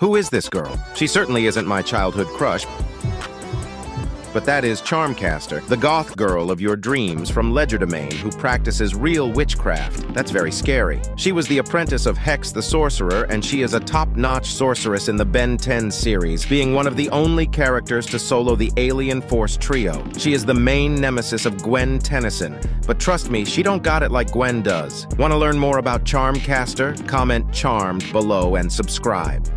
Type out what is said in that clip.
Who is this girl? She certainly isn't my childhood crush, but that is Charmcaster, the goth girl of your dreams from Ledgerdomain who practices real witchcraft. That's very scary. She was the apprentice of Hex the Sorcerer, and she is a top-notch sorceress in the Ben 10 series, being one of the only characters to solo the Alien Force trio. She is the main nemesis of Gwen Tennyson, but trust me, she don't got it like Gwen does. Want to learn more about Charmcaster? Comment Charmed below and subscribe.